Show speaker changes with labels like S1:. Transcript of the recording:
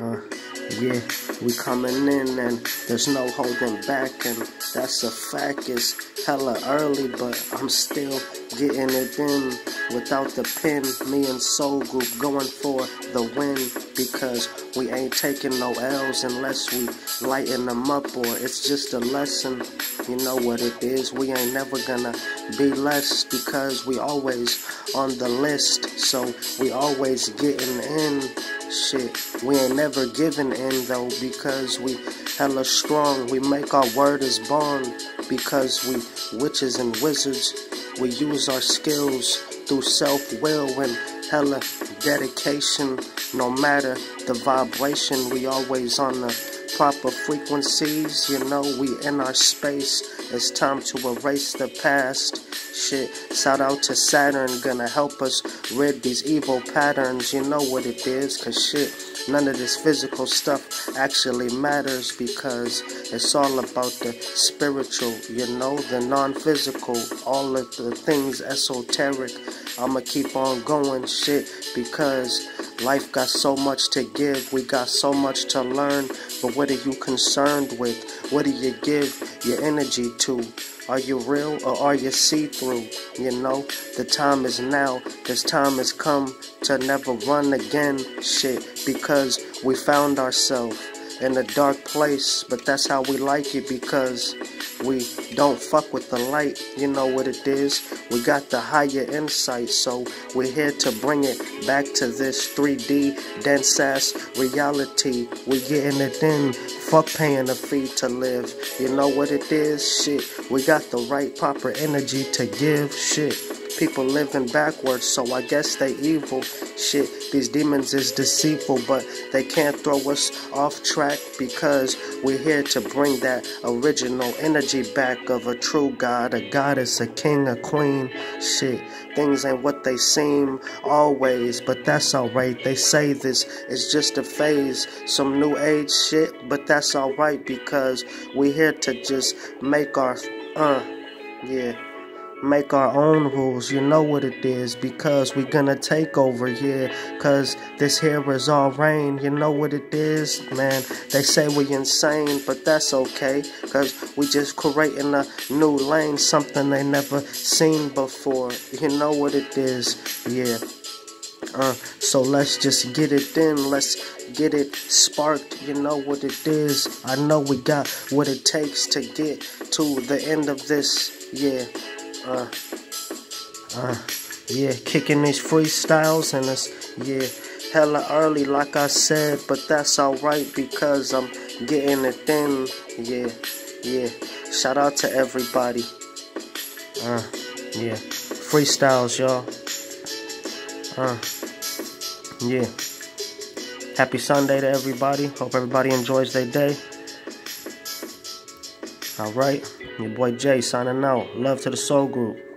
S1: Uh, yeah, we coming in and there's no holding back and that's a fact. It's hella early, but I'm still getting it in without the pen. Me and Soul Group going for the win because we ain't taking no L's unless we lighten them up or it's just a lesson. You know what it is. We ain't never gonna be less because we always on the list. So we always getting in. Shit, we ain't never giving in though because we hella strong. We make our word as bond because we witches and wizards. We use our skills through self will and hella dedication. No matter the vibration, we always on the proper frequencies. You know, we in our space. It's time to erase the past. Shit, shout out to Saturn, gonna help us rid these evil patterns. You know what it is, cause shit, none of this physical stuff actually matters because it's all about the spiritual, you know, the non physical, all of the things esoteric. I'ma keep on going, shit, because life got so much to give, we got so much to learn. But what are you concerned with? What do you give your energy to? Are you real or are you see through? You know, the time is now. This time has come to never run again. Shit, because we found ourselves in a dark place, but that's how we like it because we don't fuck with the light. You know what it is. We got the higher insight, so we're here to bring it back to this 3D dense ass reality. We getting it in. Fuck paying a fee to live. You know what it is? Shit. We got the right proper energy to give. Shit. People living backwards, so I guess they evil. Shit, these demons is deceitful, but they can't throw us off track because we're here to bring that original energy back of a true God, a goddess, a king, a queen. Shit, things ain't what they seem always, but that's alright. They say this is just a phase, some new age shit, but that's alright because we're here to just make our, uh, yeah make our own rules. You know what it is because we gonna take over here. Cause this here is all rain. You know what it is, man. They say we insane, but that's okay. Cause we just creating a new lane, something they never seen before. You know what it is, yeah. Uh, so let's just get it in. Let's get it sparked. You know what it is. I know we got what it takes to get to the end of this. Yeah. Uh, uh, yeah, kicking these freestyles and it's, yeah, hella early, like I said, but that's alright because I'm getting it in. Yeah, yeah. Shout out to everybody. Uh, yeah. Freestyles, y'all. Uh, yeah. Happy Sunday to everybody. Hope everybody enjoys their day. Alright. Your boy Jae signing out. Love to the Soul Group.